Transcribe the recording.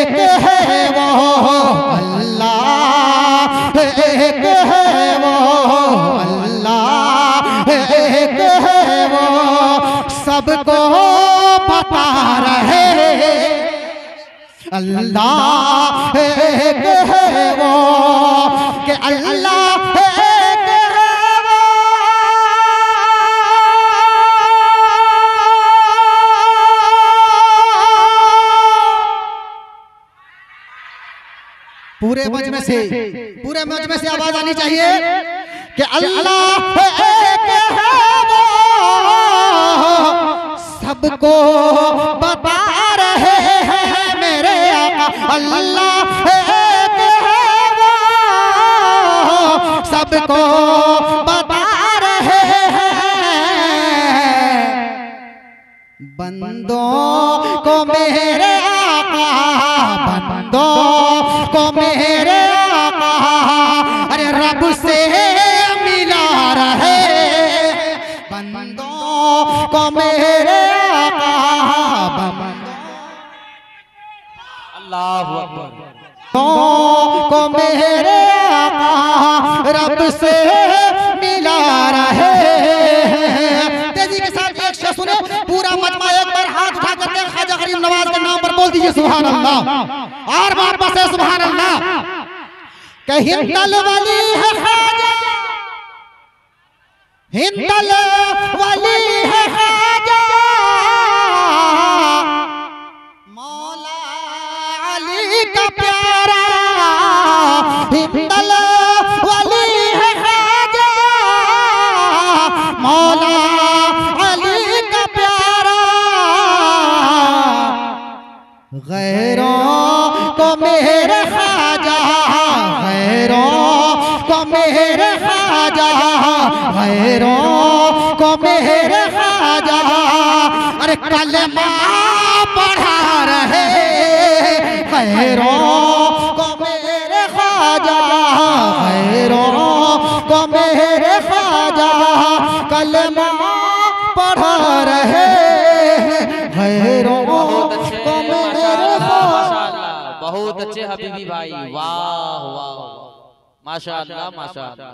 ایک ہے وہ۔ اللہ ایک ہے وہ۔ اللہ ایک ہے وہ۔ سب کو پتا رہے۔ اللہ ایک ہے وہ۔ پورے مجمع سے پورے مجمع سے آواز آنی چاہیے کہ اللہ ایک ہے وہ۔ سب کو بتا رہے ہیں میرے آقا اللہ ایک ہے وہ۔ سب کو بتا رہے ہیں۔ بندوں کو میرے آقا بندوں بندوں کو میرے آقا اللہ اکبر کو میرے آقا رب سے ملا رہے تیزی کے ساتھ ایک شخص سنے پورا مجمع ایک بار ہاتھ اٹھا کر خواجہ غریب نواز کے نام پر بول دیجیے سبحان اللہ واپس ہے سبحان اللہ کہ ہندل ولی ہے خواجہ ہندل غیروں کو میرے خواجہ، غیروں کو میرے خواجہ، غیروں کو میرے خواجہ۔ ارے کلمہ پڑھا رہے، غیروں کو میرے خواجہ، غیروں کو میرے خواجہ۔ کلمہ بہت اچھے حبیبی بھائی۔ واہ واہ ماشاءاللہ ماشاءاللہ۔